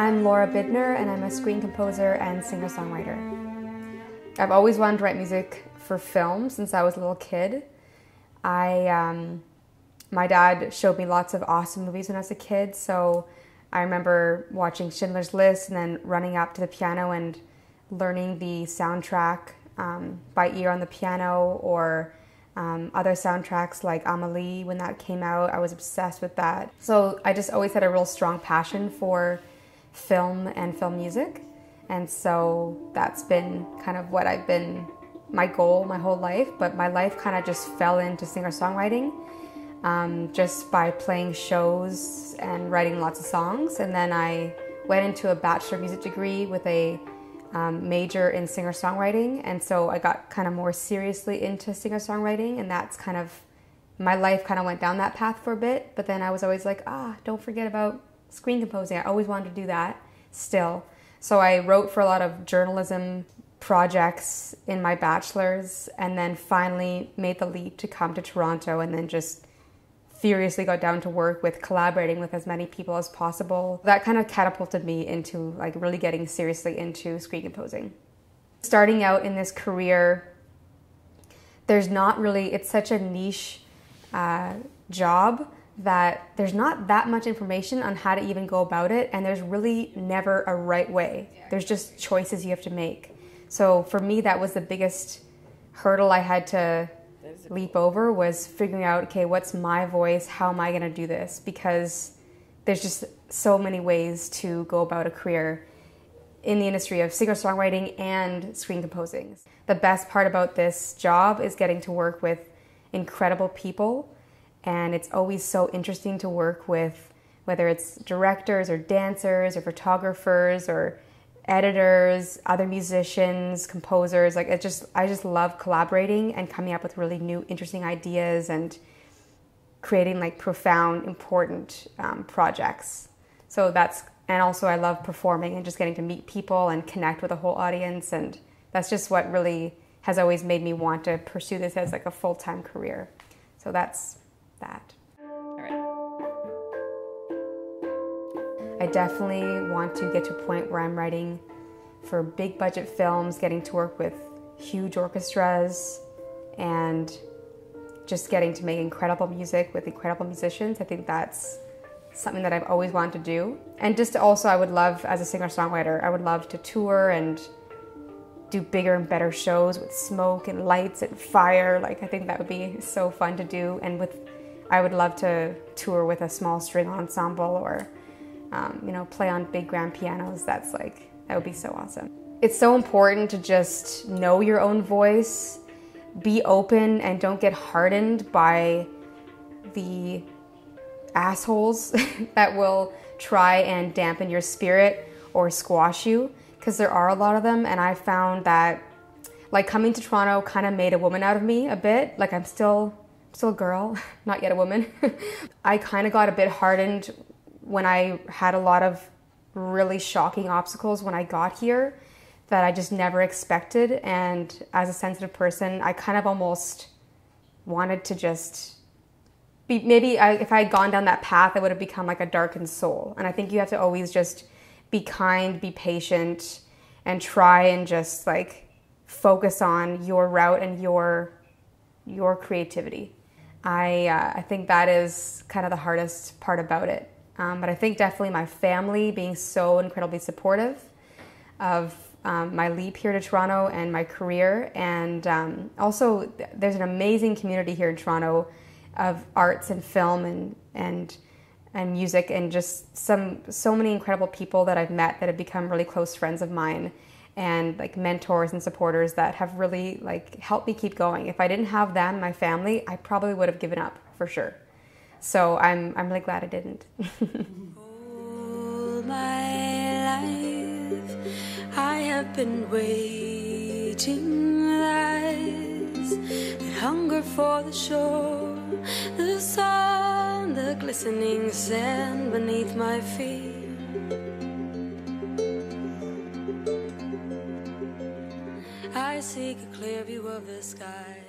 I'm Lora Bidner, and I'm a screen composer and singer songwriter. I've always wanted to write music for film since I was a little kid. I, um, my dad showed me lots of awesome movies when I was a kid, so I remember watching Schindler's List and then running up to the piano and learning the soundtrack um, by ear on the piano or um, other soundtracks like Amelie when that came out. I was obsessed with that. So I just always had a real strong passion for film and film music. And so that's been kind of what I've been my goal my whole life. But my life kind of just fell into singer songwriting um, just by playing shows and writing lots of songs. And then I went into a bachelor music degree with a um, major in singer songwriting. And so I got kind of more seriously into singer songwriting. And that's kind of my life kind of went down that path for a bit. But then I was always like, ah, don't forget about screen composing. I always wanted to do that still. So I wrote for a lot of journalism projects in my bachelor's and then finally made the leap to come to Toronto and then just furiously got down to work with collaborating with as many people as possible. That kind of catapulted me into like really getting seriously into screen composing. Starting out in this career, there's not really, it's such a niche uh, job that there's not that much information on how to even go about it, and there's really never a right way. There's just choices you have to make. So for me, that was the biggest hurdle I had to leap over was figuring out okay, what's my voice? How am I going to do this? Because there's just so many ways to go about a career in the industry of singer songwriting and screen composing. The best part about this job is getting to work with incredible people and it's always so interesting to work with whether it's directors or dancers or photographers or editors, other musicians, composers. Like it just I just love collaborating and coming up with really new interesting ideas and creating like profound important um, projects. So that's and also I love performing and just getting to meet people and connect with a whole audience and that's just what really has always made me want to pursue this as like a full-time career. So that's that. I definitely want to get to a point where I'm writing for big budget films, getting to work with huge orchestras, and just getting to make incredible music with incredible musicians. I think that's something that I've always wanted to do. And just also, I would love, as a singer songwriter, I would love to tour and do bigger and better shows with smoke and lights and fire. Like, I think that would be so fun to do. And with I would love to tour with a small string ensemble or, um, you know, play on big grand pianos. That's like, that would be so awesome. It's so important to just know your own voice, be open, and don't get hardened by the assholes that will try and dampen your spirit or squash you, because there are a lot of them. And I found that, like, coming to Toronto kind of made a woman out of me a bit. Like, I'm still still a girl, not yet a woman. I kind of got a bit hardened when I had a lot of really shocking obstacles when I got here that I just never expected. And as a sensitive person, I kind of almost wanted to just be maybe I, if I had gone down that path, I would have become like a darkened soul. And I think you have to always just be kind, be patient, and try and just like focus on your route and your your creativity. I, uh, I think that is kind of the hardest part about it. Um, but I think definitely my family being so incredibly supportive of um, my leap here to Toronto and my career. And um, also, there's an amazing community here in Toronto of arts and film and, and, and music, and just some so many incredible people that I've met that have become really close friends of mine and like mentors and supporters that have really like helped me keep going. If I didn't have them, my family, I probably would have given up for sure. So I'm I'm really glad I didn't. All my life I have been waiting eyes that hunger for the shore, the sun, the glistening sand beneath my feet. I seek a clear view of the sky.